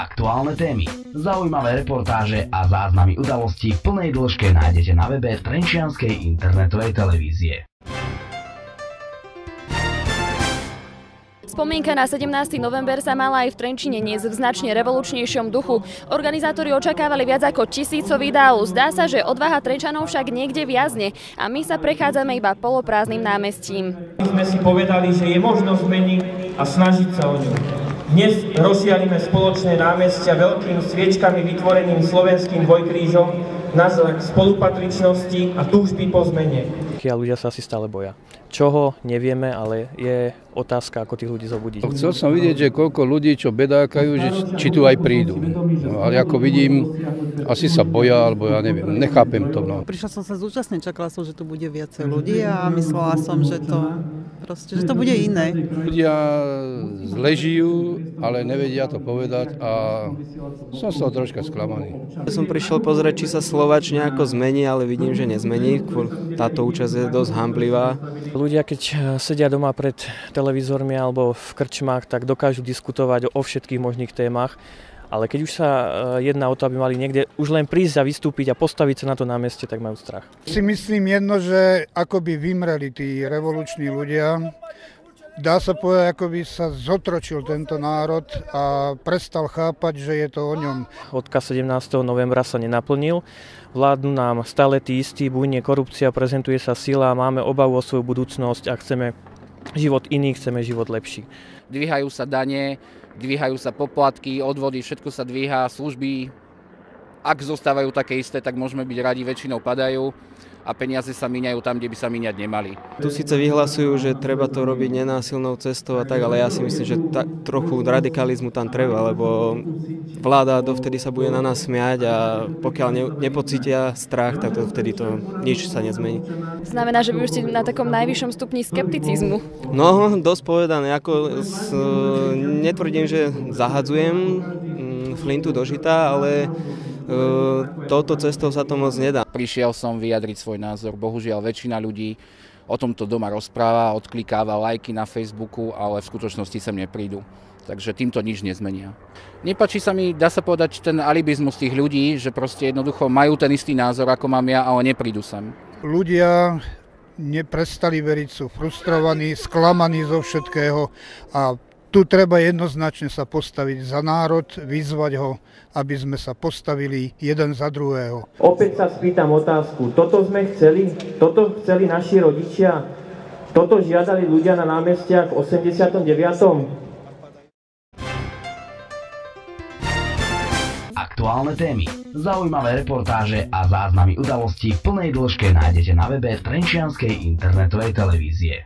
Aktuálne témy, zaujímavé reportáže a záznamy udalostí v plnej dĺžke nájdete na webe Trenčianskej internetovej televízie. Spomienka na 17. november sa mala aj v Trenčine dnes v značne revolučnejšom duchu. Organizátori očakávali viac ako tisícový dálu. Zdá sa, že odvaha Trenčanov však niekde viazne a my sa prechádzame iba poloprázdnym námestím. My sme si povedali, že je možno zmeniť a snažiť sa o ňu. Dnes rozšiarime spoločné námestia veľkými sviečkami vytvoreným slovenským dvojkrížom na znak spolupatričnosti a túžby po zmene. A ľudia sa asi stále boja. Čoho nevieme, ale je otázka, ako tých ľudí zobudiť. Chcel som vidieť, že koľko ľudí, čo bedákajú, že či tu aj prídu. No, ale ako vidím, asi sa boja, alebo ja neviem, nechápem to. No. Prišla som sa zúčastniť, čakala som, že tu bude viacej ľudí a myslela som, že to, proste, že to bude iné. Ľudia zle žijú, ale nevedia to povedať a som z toho troška sklamaný. Ja som prišiel pozrieť, či sa Slovač nejako zmení, ale vidím, že nezmení. Táto účasť je dosť hamblivá. Ľudia, keď sedia doma pred televízormi alebo v krčmách, tak dokážu diskutovať o všetkých možných témach. Ale keď už sa jedná o to, aby mali niekde už len prísť a vystúpiť a postaviť sa na to námestie, tak majú strach. Si myslím jedno, že ako by vymreli tí revoluční ľudia, dá sa povedať, ako by sa zotročil tento národ a prestal chápať, že je to o ňom. Odkaz 17. novembra sa nenaplnil. Vládnu nám stále tí istí, bujne korupcia, prezentuje sa sila, máme obavu o svoju budúcnosť a chceme život iný, chceme život lepší. Dvíhajú sa dane, dvíhajú sa poplatky, odvody, všetko sa dvíha, služby. Ak zostávajú také isté, tak môžeme byť radi, väčšinou padajú a peniaze sa míňajú tam, kde by sa míňať nemali. Tu síce vyhlasujú, že treba to robiť nenásilnou cestou a tak, ale ja si myslím, že ta, trochu radikalizmu tam treba, lebo vláda dovtedy sa bude na nás smiať a pokiaľ ne, nepocítia strach, tak to vtedy to nič sa nezmení. Znamená, že vy už ste na takom najvyššom stupni skepticizmu. No, dosť povedané. Ako s, netvrdím, že zahadzujem flintu do žita, ale touto cestou sa to moc nedá. Prišiel som vyjadriť svoj názor, bohužiaľ väčšina ľudí o tomto doma rozpráva, odklikáva lajky na Facebooku, ale v skutočnosti sem neprídu. Takže týmto nič nezmenia. Nepačí sa mi, dá sa povedať, ten alibizmus tých ľudí, že proste jednoducho majú ten istý názor, ako mám ja, ale neprídu sem. Ľudia neprestali veriť, sú frustrovaní, sklamaní zo všetkého a tu treba jednoznačne sa postaviť za národ, vyzvať ho, aby sme sa postavili jeden za druhého. Opäť sa spýtam otázku, toto sme chceli? Toto chceli naši rodičia? Toto žiadali ľudia na námestiach v 89. Aktuálne témy, zaujímavé reportáže a záznamy udalostí v plnej dĺžke nájdete na webe Trenčianskej internetovej televízie.